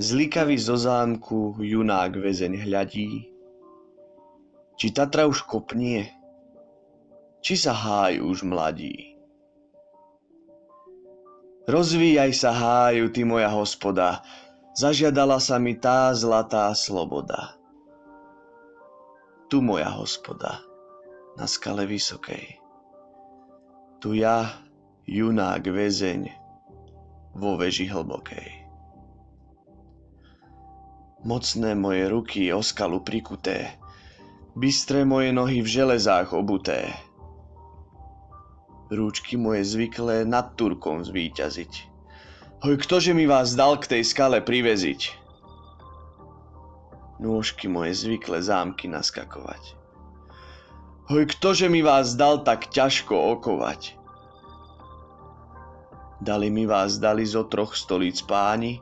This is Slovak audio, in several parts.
Zlikavý zo zámku junák väzeň hľadí, či Tatra už kopnie, či sa háj už mladí. Rozvíjaj sa háju, ty moja hospoda, zažiadala sa mi tá zlatá sloboda. Tu moja hospoda, na skale vysokej. Tu ja, junák väzeň, vo veži hlbokej. Mocné moje ruky o skalu prikuté, bystré moje nohy v železách obuté, rúčky moje zvyklé nad Turkom zvíťaziť. Hoj, ktože mi vás dal k tej skale priveziť? Nôžky moje zvykle zámky naskakovať. Hoj, ktože mi vás dal tak ťažko okovať? Dali mi vás dali zo troch stolíc páni,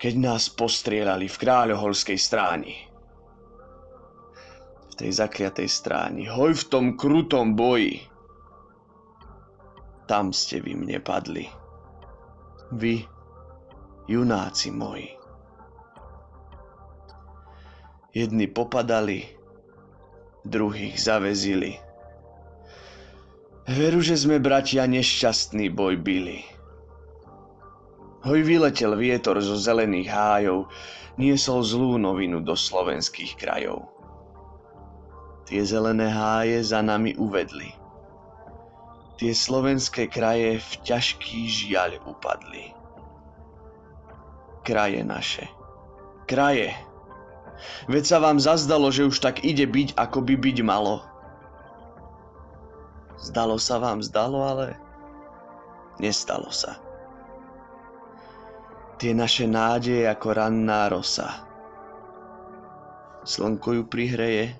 keď nás postrielali v kráľoholskej stráni. V tej zakliatej stráni, hoj v tom krutom boji, tam ste vy mne padli. Vy, junáci moji. Jedni popadali, druhých zavezili. Veru, že sme bratia nešťastný boj byli. Hoj vyletel vietor zo zelených hájov, niesol zlú novinu do slovenských krajov. Tie zelené háje za nami uvedli tie slovenské kraje v ťažký žiaľ upadli. Kraje naše. Kraje. Veď sa vám zazdalo, že už tak ide byť, ako by byť malo. Zdalo sa vám, zdalo, ale nestalo sa. Tie naše nádeje ako ranná rosa. Slnko ju prihreje,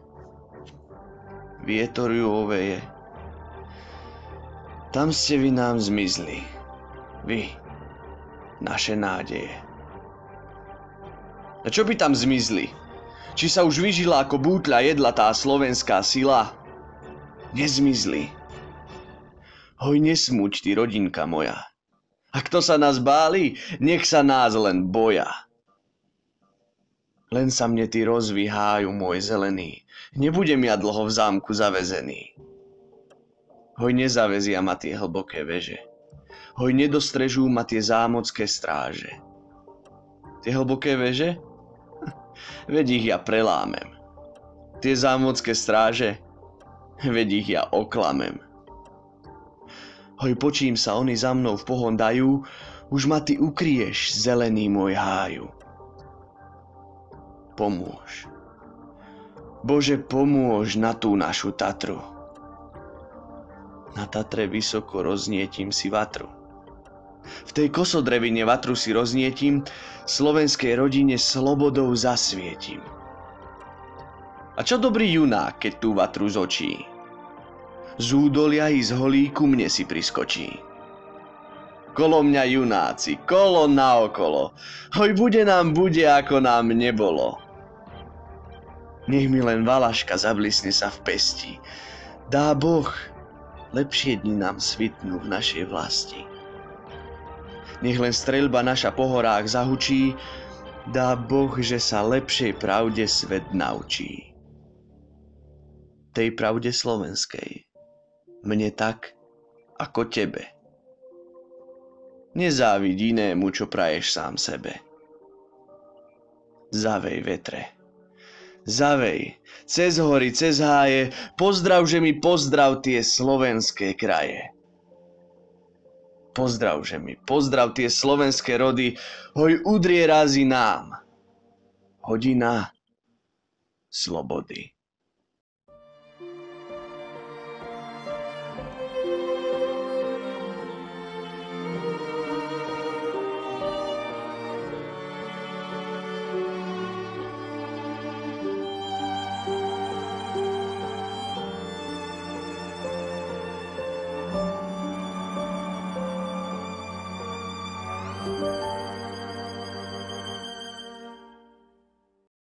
vietor ju oveje tam ste vy nám zmizli. Vy, naše nádeje. A čo by tam zmizli? Či sa už vyžila ako bútľa jedla tá slovenská sila? Nezmizli. Hoj, nesmuť ty, rodinka moja. A kto sa nás báli, nech sa nás len boja. Len sa mne ty rozvíhajú, môj zelený. Nebudem ja dlho v zámku zavezený. Hoj nezavezia ma tie hlboké veže. Hoj nedostrežú ma tie zámocké stráže. Tie hlboké veže? Veď ich ja prelámem. Tie zámocké stráže? Veď ich ja oklamem. Hoj počím sa oni za mnou v pohon dajú, už ma ty ukrieš, zelený môj háju. Pomôž. Bože, pomôž na tú našu Tatru. Na Tatre vysoko roznietím si vatru. V tej kosodrevine vatru si roznietím, slovenskej rodine slobodou zasvietím. A čo dobrý junák, keď tú vatru zočí? Z údolia i z holíku mne si priskočí. Kolo mňa junáci, kolo naokolo, hoj bude nám bude, ako nám nebolo. Nech mi len valaška zablisne sa v pesti. Dá Boh, lepšie dni nám svitnú v našej vlasti. Nech len streľba naša po horách zahučí, dá Boh, že sa lepšej pravde svet naučí. Tej pravde slovenskej, mne tak, ako tebe. Nezávid inému, čo praješ sám sebe. Zavej vetre zavej, cez hory, cez háje, pozdrav, že mi pozdrav tie slovenské kraje. Pozdrav, že mi pozdrav tie slovenské rody, hoj udrie razy nám. Hodina slobody.